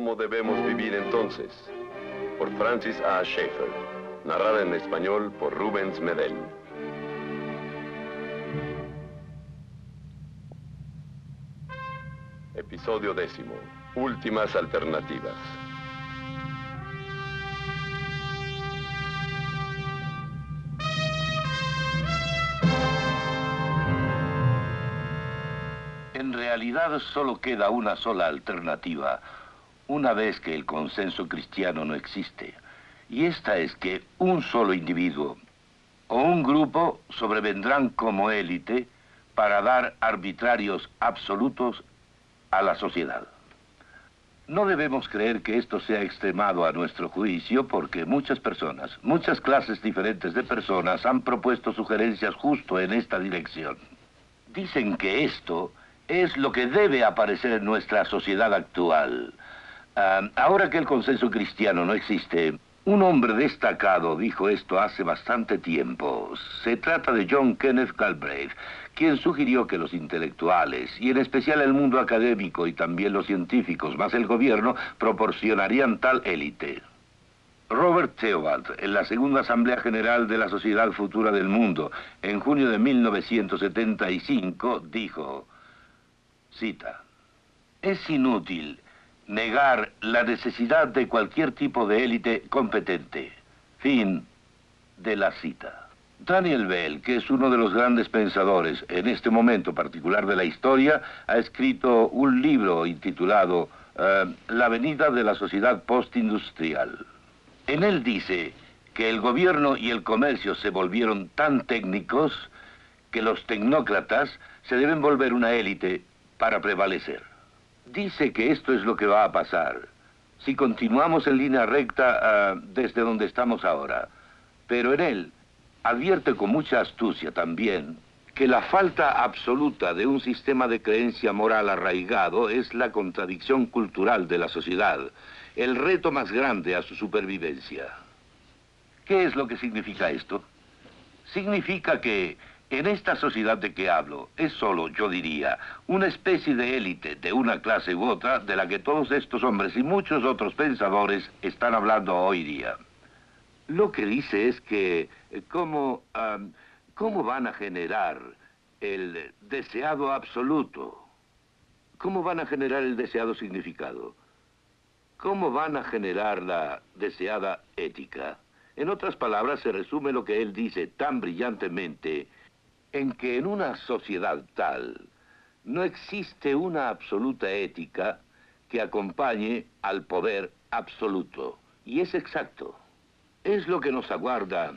¿Cómo debemos vivir entonces? Por Francis A. Schaeffer. Narrada en español por Rubens Medel. Episodio décimo. Últimas alternativas. En realidad solo queda una sola alternativa, una vez que el consenso cristiano no existe. Y esta es que un solo individuo o un grupo sobrevendrán como élite para dar arbitrarios absolutos a la sociedad. No debemos creer que esto sea extremado a nuestro juicio porque muchas personas, muchas clases diferentes de personas han propuesto sugerencias justo en esta dirección. Dicen que esto es lo que debe aparecer en nuestra sociedad actual. Ah, ahora que el consenso cristiano no existe, un hombre destacado dijo esto hace bastante tiempo. Se trata de John Kenneth Galbraith, quien sugirió que los intelectuales, y en especial el mundo académico y también los científicos, más el gobierno, proporcionarían tal élite. Robert Theobald, en la Segunda Asamblea General de la Sociedad Futura del Mundo, en junio de 1975, dijo, cita, es inútil negar la necesidad de cualquier tipo de élite competente. Fin de la cita. Daniel Bell, que es uno de los grandes pensadores en este momento particular de la historia, ha escrito un libro intitulado eh, La venida de la sociedad postindustrial. En él dice que el gobierno y el comercio se volvieron tan técnicos que los tecnócratas se deben volver una élite para prevalecer. Dice que esto es lo que va a pasar si continuamos en línea recta ah, desde donde estamos ahora. Pero en él advierte con mucha astucia también que la falta absoluta de un sistema de creencia moral arraigado es la contradicción cultural de la sociedad, el reto más grande a su supervivencia. ¿Qué es lo que significa esto? Significa que en esta sociedad de que hablo, es solo, yo diría, una especie de élite de una clase u otra de la que todos estos hombres y muchos otros pensadores están hablando hoy día. Lo que dice es que eh, cómo, cómo van a generar el deseado absoluto, cómo van a generar el deseado significado, cómo van a generar la deseada ética. En otras palabras, se resume lo que él dice tan brillantemente en que en una sociedad tal no existe una absoluta ética que acompañe al poder absoluto. Y es exacto. Es lo que nos aguarda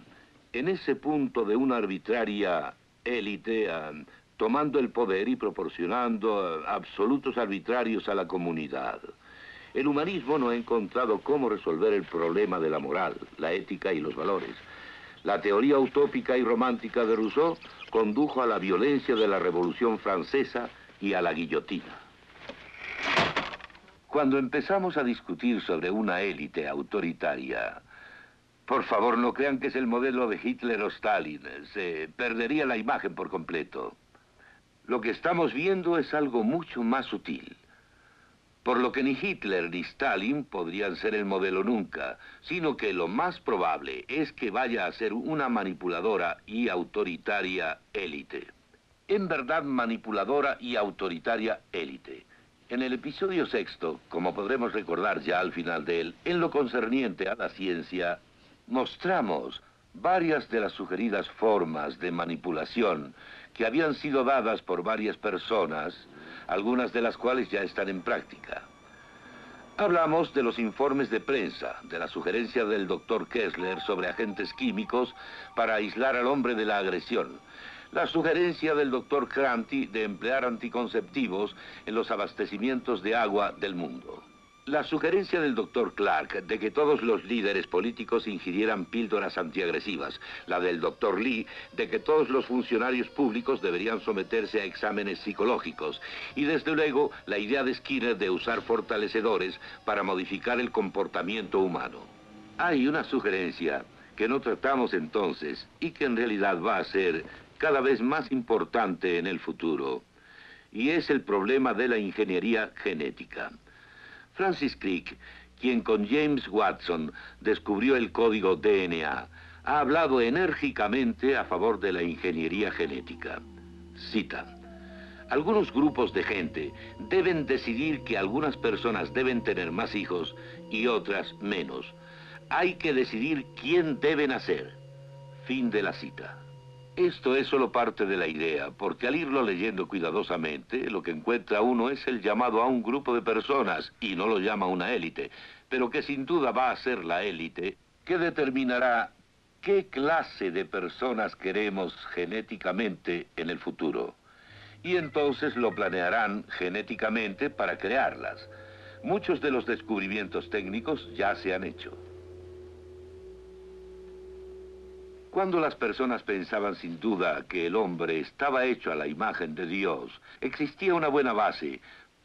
en ese punto de una arbitraria élite ah, tomando el poder y proporcionando ah, absolutos arbitrarios a la comunidad. El humanismo no ha encontrado cómo resolver el problema de la moral, la ética y los valores. La teoría utópica y romántica de Rousseau condujo a la violencia de la Revolución Francesa y a la guillotina. Cuando empezamos a discutir sobre una élite autoritaria, por favor no crean que es el modelo de Hitler o Stalin, se perdería la imagen por completo. Lo que estamos viendo es algo mucho más sutil. Por lo que ni Hitler ni Stalin podrían ser el modelo nunca, sino que lo más probable es que vaya a ser una manipuladora y autoritaria élite. En verdad, manipuladora y autoritaria élite. En el episodio sexto, como podremos recordar ya al final de él, en lo concerniente a la ciencia, mostramos varias de las sugeridas formas de manipulación que habían sido dadas por varias personas algunas de las cuales ya están en práctica. Hablamos de los informes de prensa, de la sugerencia del doctor Kessler sobre agentes químicos para aislar al hombre de la agresión, la sugerencia del doctor Cranti de emplear anticonceptivos en los abastecimientos de agua del mundo. La sugerencia del doctor Clark de que todos los líderes políticos ingirieran píldoras antiagresivas, la del doctor Lee de que todos los funcionarios públicos deberían someterse a exámenes psicológicos, y desde luego la idea de Skinner de usar fortalecedores para modificar el comportamiento humano. Hay una sugerencia que no tratamos entonces y que en realidad va a ser cada vez más importante en el futuro, y es el problema de la ingeniería genética. Francis Crick, quien con James Watson descubrió el código DNA, ha hablado enérgicamente a favor de la ingeniería genética. Cita. Algunos grupos de gente deben decidir que algunas personas deben tener más hijos y otras menos. Hay que decidir quién debe nacer. Fin de la cita. Esto es solo parte de la idea, porque al irlo leyendo cuidadosamente, lo que encuentra uno es el llamado a un grupo de personas, y no lo llama una élite, pero que sin duda va a ser la élite, que determinará qué clase de personas queremos genéticamente en el futuro. Y entonces lo planearán genéticamente para crearlas. Muchos de los descubrimientos técnicos ya se han hecho. Cuando las personas pensaban sin duda que el hombre estaba hecho a la imagen de Dios, existía una buena base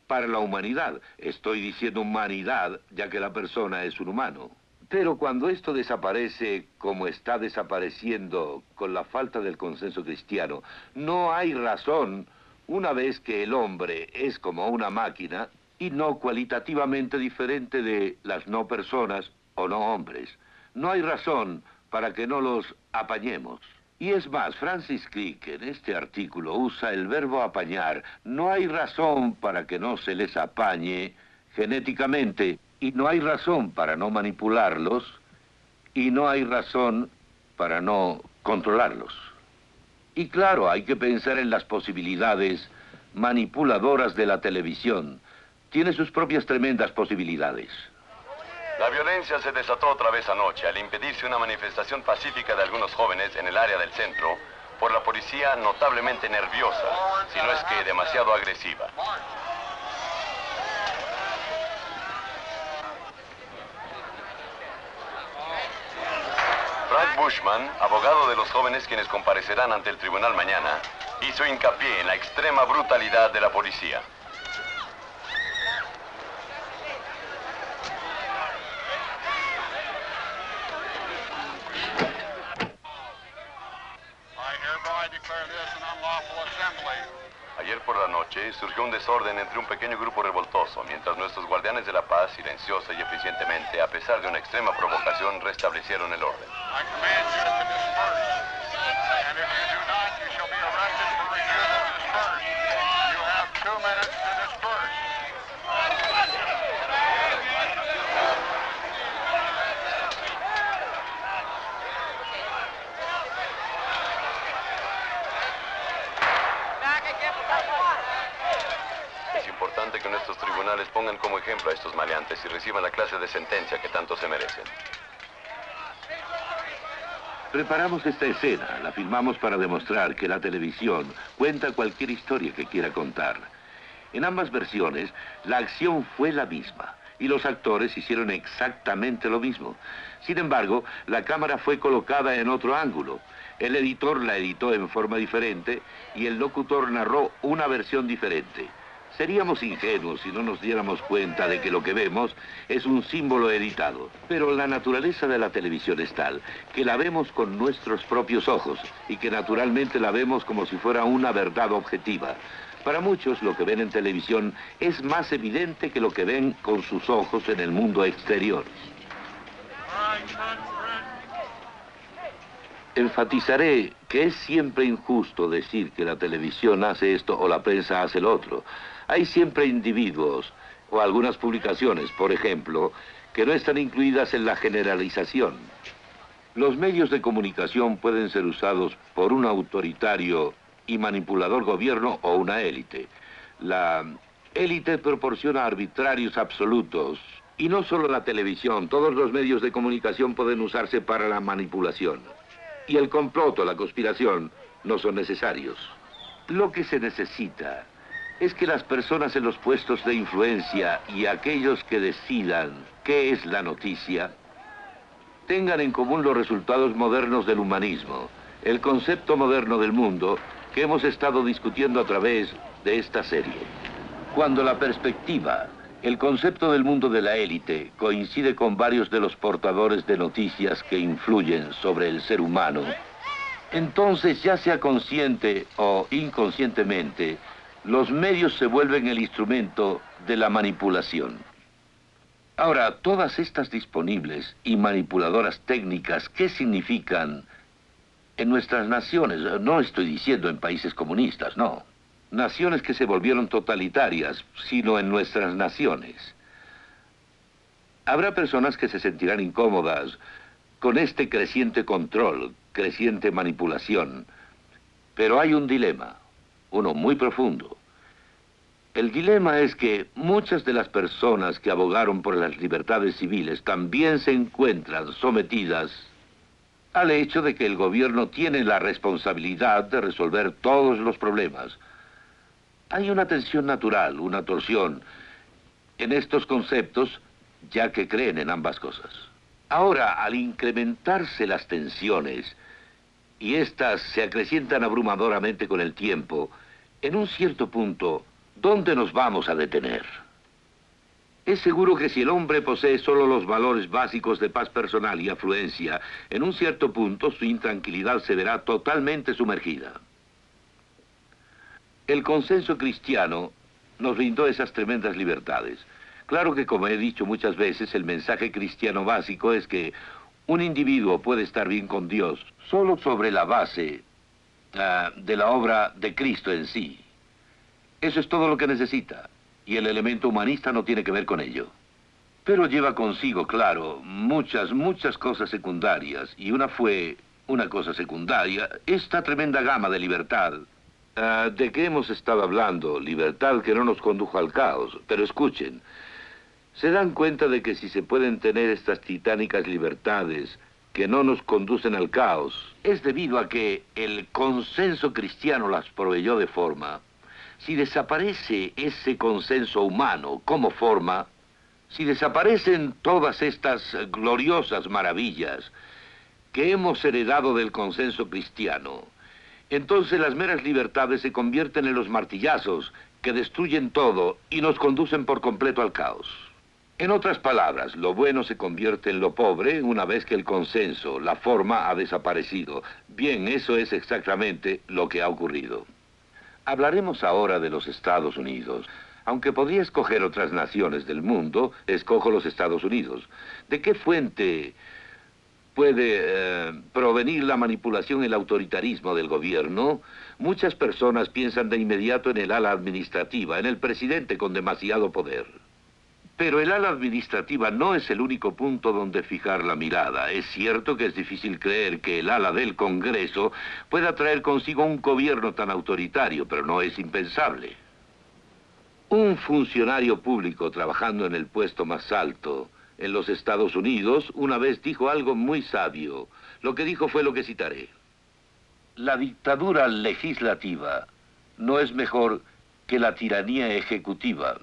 para la humanidad. Estoy diciendo humanidad, ya que la persona es un humano. Pero cuando esto desaparece como está desapareciendo con la falta del consenso cristiano, no hay razón, una vez que el hombre es como una máquina y no cualitativamente diferente de las no personas o no hombres. No hay razón para que no los apañemos. Y es más, Francis Crick en este artículo usa el verbo apañar. No hay razón para que no se les apañe genéticamente y no hay razón para no manipularlos y no hay razón para no controlarlos. Y claro, hay que pensar en las posibilidades manipuladoras de la televisión. Tiene sus propias tremendas posibilidades. La violencia se desató otra vez anoche al impedirse una manifestación pacífica de algunos jóvenes en el área del centro por la policía notablemente nerviosa, si no es que demasiado agresiva. Frank Bushman, abogado de los jóvenes quienes comparecerán ante el tribunal mañana, hizo hincapié en la extrema brutalidad de la policía. Ayer por la noche surgió un desorden entre un pequeño grupo revoltoso, mientras nuestros guardianes de la paz, silenciosa y eficientemente, a pesar de una extrema provocación, restablecieron el orden. Que nuestros tribunales pongan como ejemplo a estos maleantes y reciban la clase de sentencia que tanto se merecen. Preparamos esta escena, la filmamos para demostrar que la televisión cuenta cualquier historia que quiera contar. En ambas versiones, la acción fue la misma y los actores hicieron exactamente lo mismo. Sin embargo, la cámara fue colocada en otro ángulo. El editor la editó en forma diferente y el locutor narró una versión diferente. Seríamos ingenuos si no nos diéramos cuenta de que lo que vemos es un símbolo editado. Pero la naturaleza de la televisión es tal que la vemos con nuestros propios ojos y que naturalmente la vemos como si fuera una verdad objetiva. Para muchos lo que ven en televisión es más evidente que lo que ven con sus ojos en el mundo exterior. Enfatizaré que es siempre injusto decir que la televisión hace esto o la prensa hace lo otro. Hay siempre individuos o algunas publicaciones, por ejemplo, que no están incluidas en la generalización. Los medios de comunicación pueden ser usados por un autoritario y manipulador gobierno o una élite. La élite proporciona arbitrarios absolutos y no solo la televisión, todos los medios de comunicación pueden usarse para la manipulación. Y el complot o la conspiración no son necesarios. Lo que se necesita es que las personas en los puestos de influencia y aquellos que decidan qué es la noticia, tengan en común los resultados modernos del humanismo, el concepto moderno del mundo que hemos estado discutiendo a través de esta serie. Cuando la perspectiva, el concepto del mundo de la élite coincide con varios de los portadores de noticias que influyen sobre el ser humano, entonces ya sea consciente o inconscientemente, los medios se vuelven el instrumento de la manipulación. Ahora, todas estas disponibles y manipuladoras técnicas, ¿qué significan en nuestras naciones? No estoy diciendo en países comunistas, no. Naciones que se volvieron totalitarias, sino en nuestras naciones. Habrá personas que se sentirán incómodas con este creciente control, creciente manipulación. Pero hay un dilema, uno muy profundo. El dilema es que muchas de las personas que abogaron por las libertades civiles también se encuentran sometidas al hecho de que el gobierno tiene la responsabilidad de resolver todos los problemas. Hay una tensión natural, una torsión en estos conceptos, ya que creen en ambas cosas. Ahora, al incrementarse las tensiones, y éstas se acrecientan abrumadoramente con el tiempo, en un cierto punto, ¿Dónde nos vamos a detener? Es seguro que si el hombre posee solo los valores básicos de paz personal y afluencia, en un cierto punto su intranquilidad se verá totalmente sumergida. El consenso cristiano nos brindó esas tremendas libertades. Claro que, como he dicho muchas veces, el mensaje cristiano básico es que un individuo puede estar bien con Dios solo sobre la base uh, de la obra de Cristo en sí. Eso es todo lo que necesita, y el elemento humanista no tiene que ver con ello. Pero lleva consigo, claro, muchas, muchas cosas secundarias, y una fue una cosa secundaria, esta tremenda gama de libertad. Uh, ¿De qué hemos estado hablando? Libertad que no nos condujo al caos. Pero escuchen, se dan cuenta de que si se pueden tener estas titánicas libertades que no nos conducen al caos, es debido a que el consenso cristiano las proveyó de forma si desaparece ese consenso humano como forma, si desaparecen todas estas gloriosas maravillas que hemos heredado del consenso cristiano, entonces las meras libertades se convierten en los martillazos que destruyen todo y nos conducen por completo al caos. En otras palabras, lo bueno se convierte en lo pobre una vez que el consenso, la forma, ha desaparecido. Bien, eso es exactamente lo que ha ocurrido. Hablaremos ahora de los Estados Unidos. Aunque podría escoger otras naciones del mundo, escojo los Estados Unidos. ¿De qué fuente puede eh, provenir la manipulación el autoritarismo del gobierno? Muchas personas piensan de inmediato en el ala administrativa, en el presidente con demasiado poder. Pero el ala administrativa no es el único punto donde fijar la mirada. Es cierto que es difícil creer que el ala del Congreso pueda traer consigo un gobierno tan autoritario, pero no es impensable. Un funcionario público trabajando en el puesto más alto en los Estados Unidos una vez dijo algo muy sabio. Lo que dijo fue lo que citaré. La dictadura legislativa no es mejor que la tiranía ejecutiva.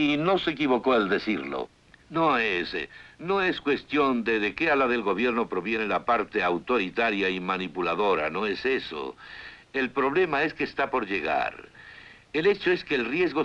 Y no se equivocó al decirlo. No es, eh, no es cuestión de de qué ala del gobierno proviene la parte autoritaria y manipuladora, no es eso. El problema es que está por llegar. El hecho es que el riesgo